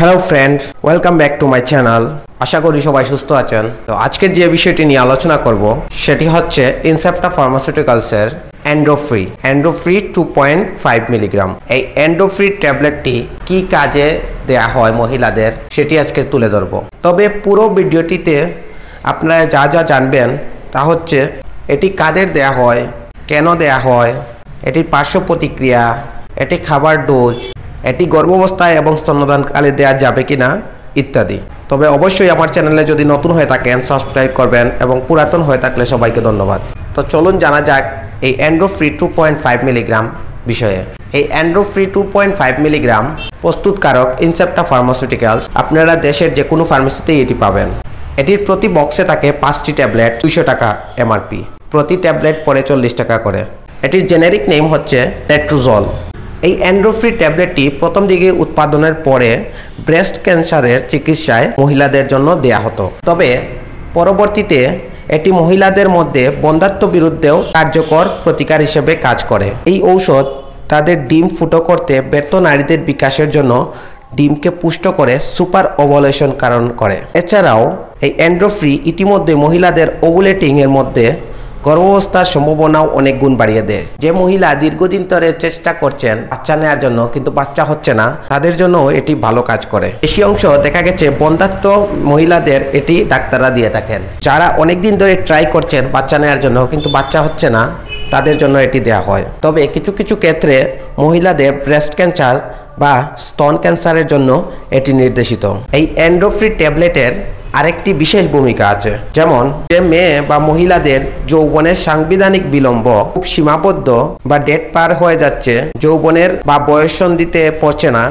Hello friend welcome back to my channel আশা করি সবাই সুস্থ আছেন। তো আজকের যে বিষয়টি নিয়ে আলোচনা করব, সেটি হচ্ছে ইনসেপ্টা ফার্মাসিউটিক্যালসের অ্যান্ডোফ্রি অ্যান্ডোফ্রি টু পয়েন্ট ফাইভ মিলিগ্রাম এই অ্যান্ডোফ্রি ট্যাবলেটটি কি কাজে দেয়া হয় মহিলাদের, সেটি আজকে তুলে ধরব। তবে পুরো ভিডিওটিতে আপনারা যা যা জানবেন, তা হচ্ছে এটি কাদের দেয়া হয়, কেন দেয়া হয়, এটির পার্শ্ব প্রতিক্রিয়া, এটি খাবার ডোজ এটি গর্ভাবস্থায় এবং স্তন্যদানকালে দেওয়া যাবে কিনা, ইত্যাদি। তবে অবশ্যই আমার চ্যানেলে যদি নতুন হয়ে থাকেন, সাবস্ক্রাইব করবেন এবং পুরাতন হয়ে থাকলে সবাইকে ধন্যবাদ। তো চলুন জানা যাক এই অ্যান্ড্রো ফ্রি টু পয়েন্ট ফাইভ মিলিগ্রাম বিষয়ে। এই অ্যান্ড্রো ফ্রি টু পয়েন্ট ফাইভ মিলিগ্রাম প্রস্তুতকারক ইনসেপ্টা ফার্মাসিউটিক্যালস আপনারা দেশের যে কোনো ফার্মেসিতেই এটি পাবেন। এটির প্রতি বক্সে থাকে পাঁচটি ট্যাবলেট, দুইশো টাকা এমআরপি প্রতি ট্যাবলেট পরে চল্লিশ টাকা করে। এটির জেনেরিক নেম হচ্ছে নেট্রোজল এই অ্যান্ড্রোফ্রি ট্যাবলেটটি প্রথম দিকে উৎপাদনের পরে ব্রেস্ট ক্যান্সারের চিকিৎসায় মহিলাদের জন্য দেয়া হতো। তবে পরবর্তীতে এটি মহিলাদের মধ্যে বন্ধাত্ব বিরুদ্ধেও কার্যকর প্রতিকার হিসেবে কাজ করে। এই ঔষধ তাদের ডিম ফুটো করতে ব্যর্থ নারীদের বিকাশের জন্য ডিমকে পুষ্ট করে সুপার ওভুলেশন কারণ করে। এছাড়াও এই অ্যান্ড্রোফ্রি ইতিমধ্যে মহিলাদের ওভুলেটিং এর মধ্যে গর্ভাবস্থার সম্ভাবনাও অনেক গুণ বাড়িয়ে দেয়। যে মহিলা দীর্ঘদিন ধরে চেষ্টা করছেন বাচ্চা নেওয়ার জন্য কিন্তু বাচ্চা হচ্ছে না, তাদের জন্য এটি ভালো কাজ করে। বেশি অংশ দেখা গেছে বন্ধাত্ম মহিলাদের এটি ডাক্তাররা দিয়ে থাকেন। যারা অনেকদিন ধরে ট্রাই করছেন বাচ্চা নেওয়ার জন্য কিন্তু বাচ্চা হচ্ছে না, তাদের জন্য এটি দেওয়া হয়। তবে কিছু কিছু ক্ষেত্রে মহিলাদের ব্রেস্ট ক্যান্সার বা স্তন ক্যান্সারের জন্য এটি নির্দেশিত। এই অ্যান্ড্রোফ্রি ট্যাবলেটের আরেকটি বিশেষ ভূমিকা আছে। যেমন, যে মেয়ে বা মহিলাদের যৌবনের সাংবিধানিক বিলম্ব খুব সীমাবদ্ধ বা ডেট পার হয়ে যাচ্ছে, যৌবনের বা বয়সন্ধিতে পড়ছে না,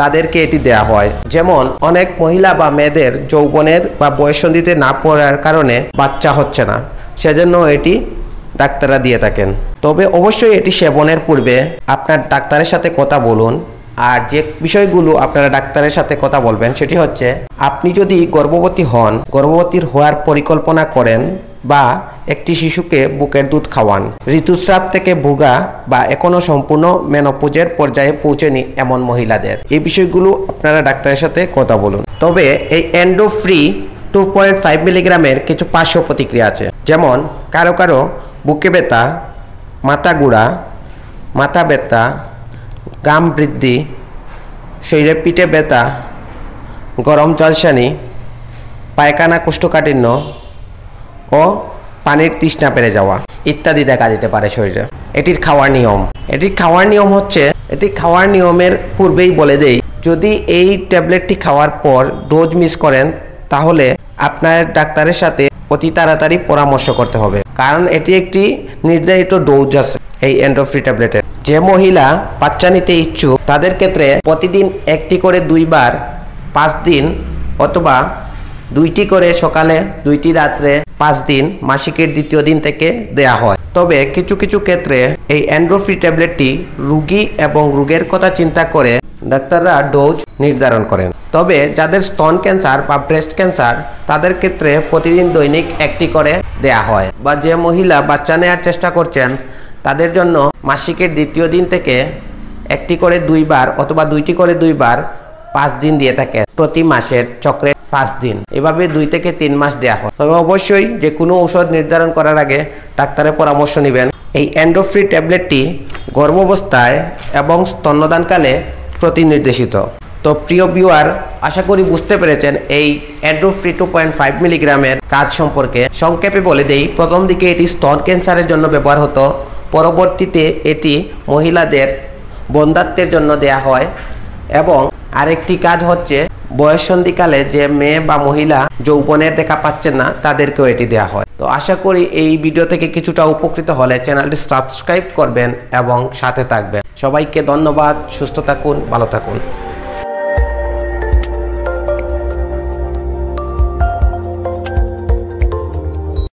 তাদেরকে এটি দেয়া হয়। যেমন, অনেক মহিলা বা মেয়েদের যৌবনের বা বয়সন্ধিতে না পড়ার কারণে বাচ্চা হচ্ছে না, সেজন্য এটি ডাক্তাররা দিয়ে থাকেন। তবে অবশ্যই এটি সেবনের পূর্বে আপনার ডাক্তারের সাথে কথা বলুন আর যে বিষয়গুলো আপনারা ডাক্তারের সাথে কথা বলবেন, সেটি হচ্ছে, আপনি যদি গর্ভবতী হন, গর্ভবতীর হওয়ার পরিকল্পনা করেন বা একটি শিশুকে বুকের দুধ খাওয়ান, ঋতুস্রাব থেকে ভোগা বা এখনও সম্পূর্ণ মেনোপোজের পর্যায়ে পৌঁছেনি এমন মহিলাদের। এই বিষয়গুলো আপনারা ডাক্তারের সাথে কথা বলুন। তবে এই এন্ডো ফ্রি টু পয়েন্ট ফাইভ মিলিগ্রামের কিছু পার্শ্ব প্রতিক্রিয়া আছে। যেমন, কারও কারও বুকে ব্যথা, মাথা গুঁড়া, মাথা ব্যথা গাম বৃদ্ধি, শরীরে পিঠে ব্যথা, গরম জলসানি, পায়খানা কোষ্ঠকাঠিন্য ও পানির তৃষ্ণা পেরে যাওয়া ইত্যাদি দেখা দিতে পারে শরীরে। এটির খাওয়ার নিয়ম। এটির খাওয়ার নিয়ম হচ্ছে, এটি খাওয়ার নিয়মের পূর্বেই বলে দেই, যদি এই ট্যাবলেটটি খাওয়ার পর ডোজ মিস করেন, তাহলে আপনার ডাক্তারের সাথে অতি তাড়াতাড়ি পরামর্শ করতে হবে। কারণ এটি একটি নির্ধারিত ডোজ আছে, এই এন্ডোফ্রি ট্যাবলেটের। যে মহিলা বাচ্চা নিতে ইচ্ছুক, তাদের ক্ষেত্রে প্রতিদিন একটি করে দুইবার, পাঁচ দিন অথবা দুইটি করে সকালে, দুইটি রাত্রে পাঁচ দিন মাসিকের দ্বিতীয় দিন থেকে দেয়া হয়। তবে কিছু কিছু ক্ষেত্রে এই অ্যান্ড্রোফ্রি ট্যাবলেটটি রুগী এবং রোগের কথা চিন্তা করে ডাক্তাররা ডোজ নির্ধারণ করেন। তবে যাদের স্তন ক্যান্সার বা ব্রেস্ট ক্যান্সার, তাদের ক্ষেত্রে প্রতিদিন দৈনিক একটি করে দেয়া হয়। বা যে মহিলা বাচ্চা নেওয়ার চেষ্টা করছেন তাদের জন্য মাসিকের দ্বিতীয় দিন থেকে একটি করে দুইবার অথবা দুইটি করে দুইবার পাঁচ দিন দিয়ে থাকে। প্রতি মাসের চক্রে পাঁচ দিন। এভাবে দুই থেকে তিন মাস দেওয়া হয়। তবে অবশ্যই যে কোনো ঔষধ নির্ধারণ করার আগে ডাক্তারের পরামর্শ নেবেন। এই অ্যান্ডোফ্রি ট্যাবলেটটি গর্ভাবস্থায় এবং স্তন্যদানকালে প্রতিনির্দেশিত। তো প্রিয় ভিউয়ার, আশা করি বুঝতে পেরেছেন এই অ্যান্ড্রোফ্রি টু পয়েন্ট ফাইভ মিলিগ্রামের কাজ সম্পর্কে। সংক্ষেপে বলে দেই, প্রথম দিকে এটি স্তন ক্যান্সারের জন্য ব্যবহার হতো পরবর্তীতে এটি মহিলাদের বন্ধাত্বের জন্য দেয়া হয় এবং আরেকটি কাজ হচ্ছে বয়সন্ধিকালে যে মেয়ে বা মহিলা যৌবনের দেখা পাচ্ছেন না, তাদেরকেও এটি দেওয়া হয়। তো আশা করি এই ভিডিও থেকে কিছুটা উপকৃত হলে চ্যানেলটি সাবস্ক্রাইব করবেন এবং সাথে থাকবেন। সবাইকে ধন্যবাদ, সুস্থ থাকুন, ভালো থাকুন।